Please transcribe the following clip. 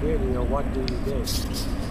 did, you know, what do you do?